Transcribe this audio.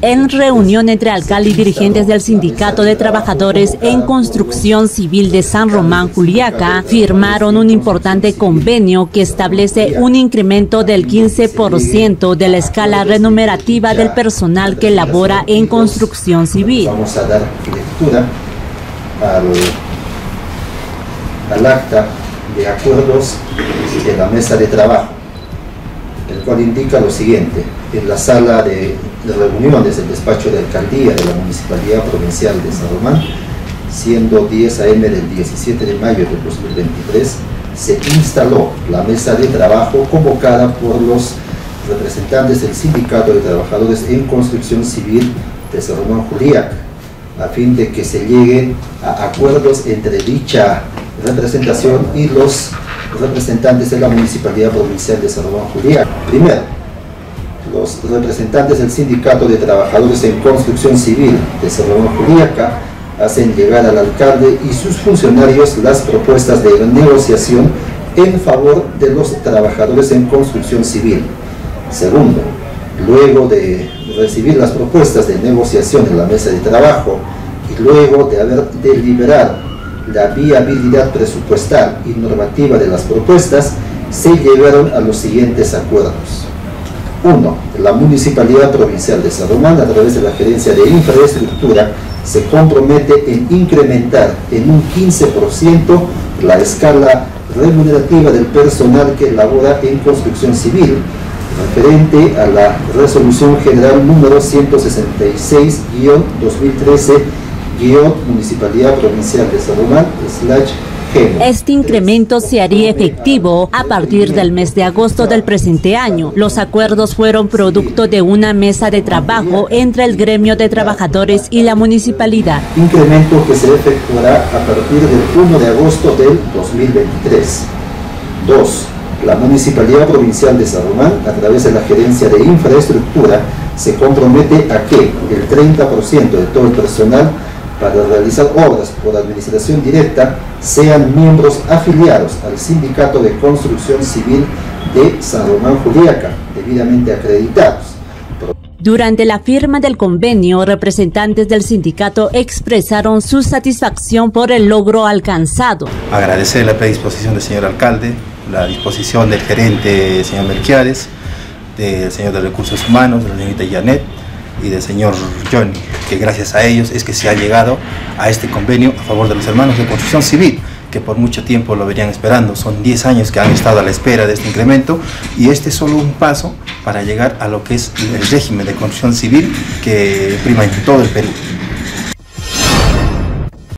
En reunión entre alcalde y dirigentes del Sindicato de Trabajadores en Construcción Civil de San Román Juliaca, firmaron un importante convenio que establece un incremento del 15% de la escala remunerativa del personal que labora en construcción civil. Vamos a dar lectura al, acta de acuerdos de la mesa de trabajo, el cual indica lo siguiente. En la sala de, reuniones del despacho de alcaldía de la Municipalidad Provincial de San Román, siendo 10 a.m. del 17 de mayo de 2023, se instaló la mesa de trabajo convocada por los representantes del Sindicato de Trabajadores en Construcción Civil de San Román Juliaca, a fin de que se lleguen a acuerdos entre dicha representación y los representantes de la Municipalidad Provincial de San Juan Julián. Primero, los representantes del Sindicato de Trabajadores en Construcción Civil de Juan Juliaca hacen llegar al alcalde y sus funcionarios las propuestas de negociación en favor de los trabajadores en construcción civil. Segundo, luego de recibir las propuestas de negociación en la mesa de trabajo y luego de haber deliberado la viabilidad presupuestal y normativa de las propuestas, se llegaron a los siguientes acuerdos. 1. La Municipalidad Provincial de San Román, a través de la Gerencia de Infraestructura, se compromete en incrementar en un 15% la escala remunerativa del personal que labora en construcción civil, referente a la Resolución General número 166-2013 Municipalidad Provincial de San este incremento se haría efectivo a partir del mes de agosto del presente año. Los acuerdos fueron producto de una mesa de trabajo entre el gremio de trabajadores y la municipalidad. Incremento que se efectuará a partir del 1 de agosto del 2023. 2. La Municipalidad Provincial de San Román, a través de la Gerencia de Infraestructura, se compromete a que el 30% de todo el personal para realizar obras por administración directa sean miembros afiliados al Sindicato de Construcción Civil de San Román Juliaca, debidamente acreditados. Durante la firma del convenio, representantes del sindicato expresaron su satisfacción por el logro alcanzado. Agradecer la predisposición del señor alcalde, la disposición del gerente, señor Melquiades, del señor de Recursos Humanos, de la señorita Janet, y del señor Johnny, que gracias a ellos es que se ha llegado a este convenio a favor de los hermanos de construcción civil, que por mucho tiempo lo verían esperando. Son 10 años que han estado a la espera de este incremento y este es solo un paso para llegar a lo que es el régimen de construcción civil que prima en todo el Perú.